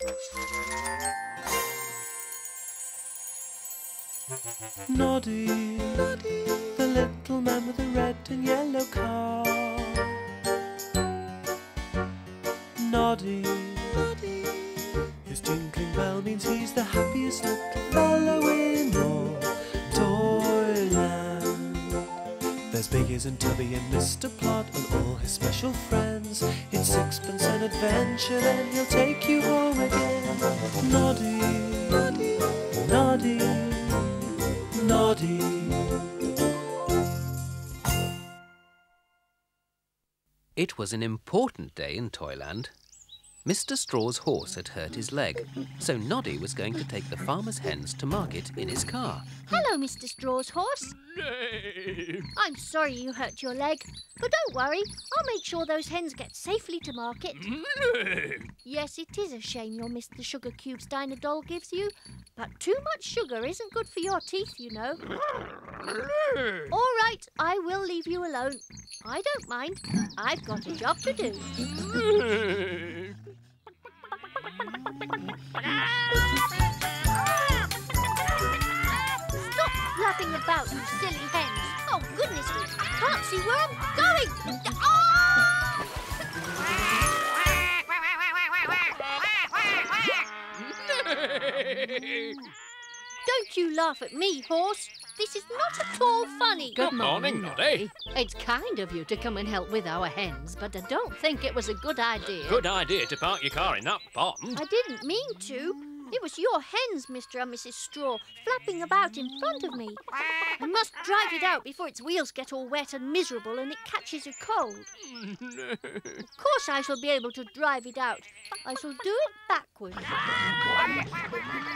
Noddy, Noddy, the little man with the red and yellow car. Noddy, Noddy, his tinkling bell means he's the happiest And Tubby and Mr. Plod and all his special friends. It's sixpence an adventure, then he'll take you home again. Noddy, Noddy, Noddy, Noddy. It was an important day in Toyland. Mr. Straw's horse had hurt his leg, so Noddy was going to take the farmer's hens to market in his car. Hello, Mr. Straw's horse. Nay. I'm sorry you hurt your leg, but don't worry. I'll make sure those hens get safely to market. yes, it is a shame you'll miss the sugar cubes Dinah Doll gives you, but too much sugar isn't good for your teeth, you know. All right, I will leave you alone. I don't mind. I've got a job to do. Stop flapping about, you silly hens. Oh, goodness me. I can't see where I'm going. Ah! Don't you laugh at me, horse. This is not at all funny. Good morning, Noddy. It's kind of you to come and help with our hens, but I don't think it was a good idea. Good idea to park your car in that pond. I didn't mean to. It was your hens, Mr. and Mrs. Straw, flapping about in front of me. I must drive it out before its wheels get all wet and miserable and it catches a cold. Of course I shall be able to drive it out. I shall do it backwards.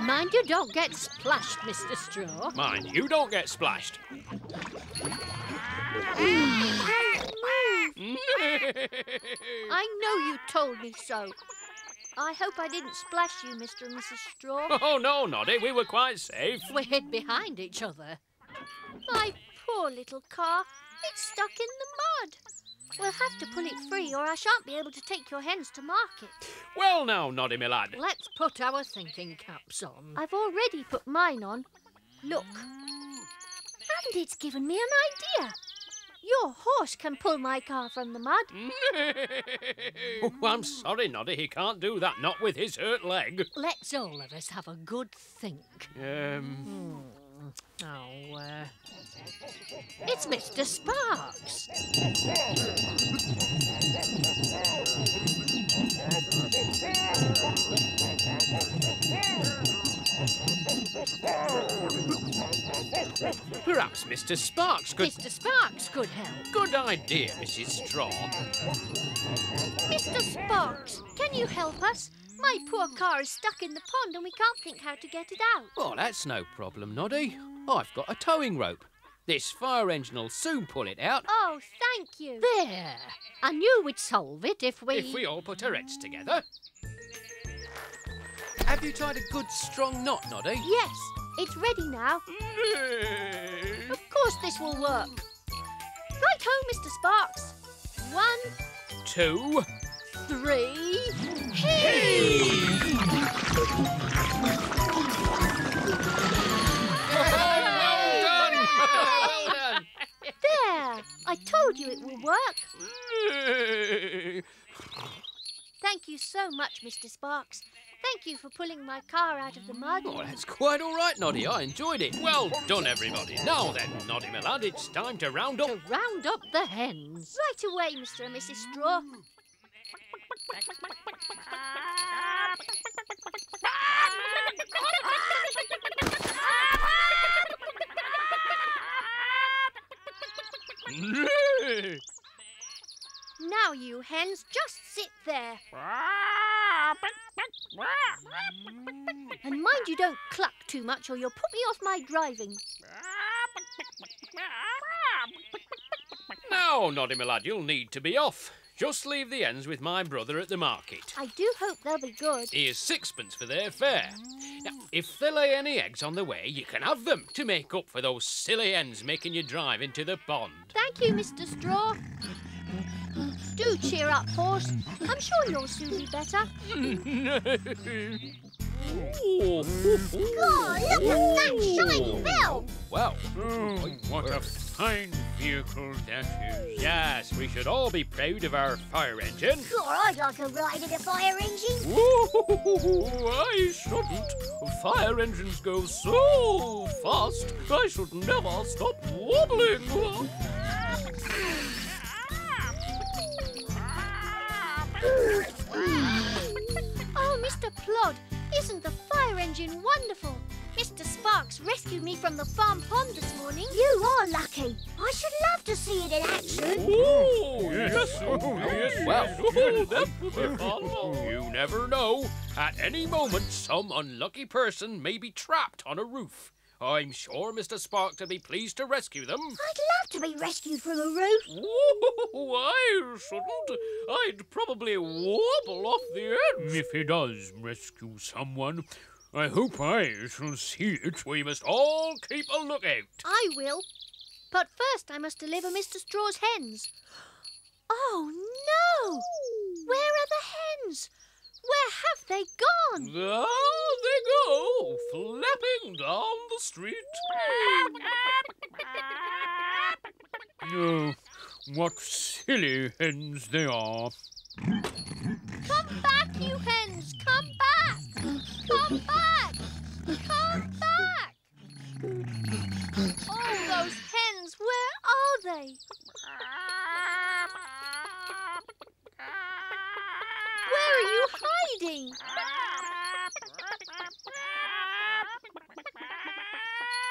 Mind you don't get splashed, Mr. Straw. Mind, you don't get splashed. I know you told me so. I hope I didn't splash you, Mr. and Mrs. Straw. Oh, no, Noddy, we were quite safe. We hid behind each other. My poor little car. It's stuck in the mud. We'll have to pull it free or I shan't be able to take your hens to market. Well, now, Noddy, my lad. Let's put our thinking caps on. I've already put mine on. Look. And it's given me an idea. Your horse can pull my car from the mud. oh, I'm sorry, Noddy, he can't do that, not with his hurt leg. Let's all of us have a good think. Um... Oh, uh... It's Mr. Sparks. Perhaps Mr. Sparks could... Mr. Sparks could help. Good idea, Mrs. Straw. Mr. Sparks, can you help us? My poor car is stuck in the pond and we can't think how to get it out. Oh, that's no problem, Noddy. I've got a towing rope. This fire engine will soon pull it out. Oh, thank you. There. I knew we'd solve it if we... If we all put our heads together. Have you tied a good strong knot, Noddy? Yes, it's ready now. Mm. Of course this will work. Right home, Mr. Sparks. One, Two. three, well done! There! I told you it will work. Mm. Thank you so much, Mr. Sparks. Thank you for pulling my car out of the mud. Oh, that's quite all right, Noddy. I enjoyed it. well done, everybody. Now then, Noddy, my lad, it's time to round up. To round up the hens. Right away, Mr. and Mrs. Straw. Now, you hens, just sit there. Ah, And mm. mind you don't cluck too much or you'll put me off my driving. now, Noddy, my lad, you'll need to be off. Just leave the ends with my brother at the market. I do hope they'll be good. Here's sixpence for their fare. Now, if they lay any eggs on the way, you can have them to make up for those silly ends making you drive into the pond. Thank you, Mr. Straw. Do cheer up, horse. I'm sure you'll soon be better. Oh, Oh, look at that shiny bell! Well, what a fine vehicle that is. Yes, we should all be proud of our fire engine. Sure, I'd like a ride in a fire engine. Ooh, I shouldn't. Fire engines go so fast, I should never stop wobbling. Plod, isn't the fire engine wonderful? Mr. Sparks rescued me from the farm pond this morning. You are lucky. I should love to see it in action. Oh, yes, oh, yes. Well, that would be fun. You never know. At any moment, some unlucky person may be trapped on a roof. I'm sure Mr. Sparks would be pleased to rescue them. I'd love to be rescued from a roof. Ooh, I shouldn't. I'd probably wobble off the edge if he does rescue someone. I hope I shall see it. We must all keep a lookout. I will. But first I must deliver Mr. Straw's hens. Oh, no! Where are the hens? Where have they gone? There they go, flapping down the street. Oh, what silly hens they are. Come back, you hens! Come back! Come back! Come back! Oh, those hens, where are they? Where are you hiding?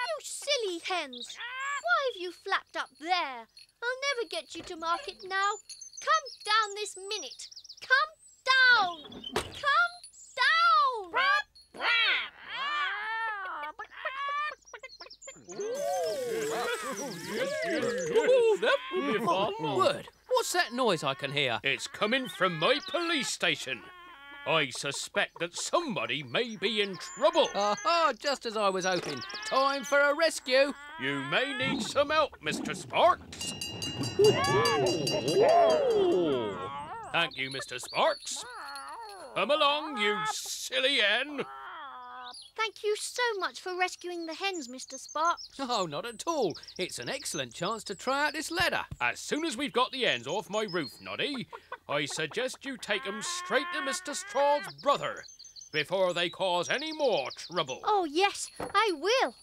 You silly hens! Why have you flapped up there? I'll never get you to market now. Come down this minute. Come down! Come down! Oh, that would be fun. Word, what's that noise I can hear? It's coming from my police station. I suspect that somebody may be in trouble. Aha, just as I was hoping. Time for a rescue. You may need some help, Mr. Sparks. Thank you, Mr. Sparks. Come along, you silly hen. Thank you so much for rescuing the hens, Mr. Sparks. Oh, not at all. It's an excellent chance to try out this ladder. As soon as we've got the hens off my roof, Noddy, I suggest you take 'em straight to Mr. Straw's brother before they cause any more trouble. Oh, yes, I will.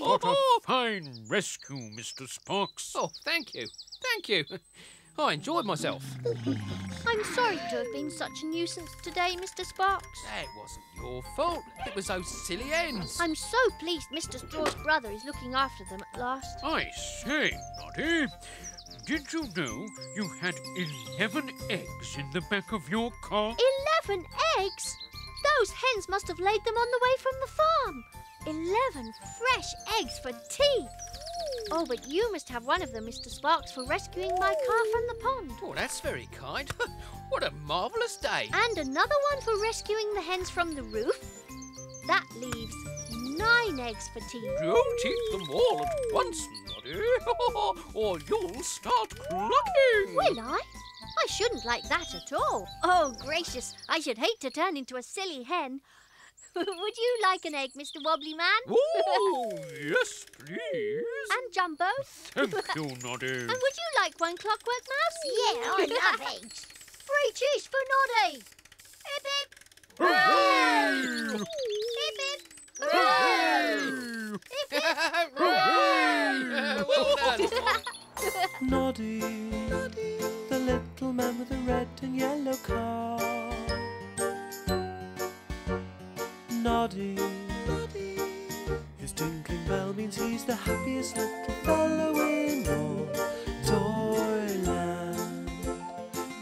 What a fine rescue, Mr. Sparks. Oh, thank you. Thank you. Oh, I enjoyed myself. I'm sorry to have been such a nuisance today, Mr. Sparks. It wasn't your fault. It was those silly hens. I'm so pleased Mr. Straw's brother is looking after them at last. I say, Noddy, did you know you had 11 eggs in the back of your car? Eleven eggs? Those hens must have laid them on the way from the farm. Eleven fresh eggs for tea. Oh, but you must have one of them, Mr. Sparks, for rescuing my car from the pond. Oh, that's very kind. what a marvellous day. And another one for rescuing the hens from the roof. That leaves nine eggs for tea. Don't eat them all at once, Noddy, or you'll start clucking. Will I? I shouldn't like that at all. Oh, gracious, I should hate to turn into a silly hen. Would you like an egg, Mr. Wobbly Man? Oh, yes, please. And Jumbo? Thank you, Noddy. And would you like one, Clockwork Mouse? Yeah, I love eggs. Free cheese for Noddy. Hip hip. Hooray! Hip hip. Hooray! Hip hip. Hooray! well done. Noddy,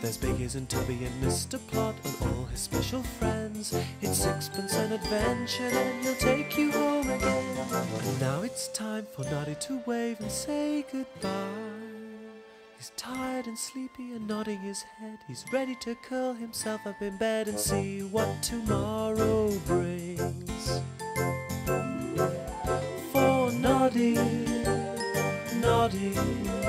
There's Big Ears and Tubby and Mr. Plod and all his special friends. It's sixpence an adventure, then he'll take you home again. And now it's time for Noddy to wave and say goodbye. He's tired and sleepy and nodding his head. He's ready to curl himself up in bed and see what tomorrow brings. For Noddy, Noddy.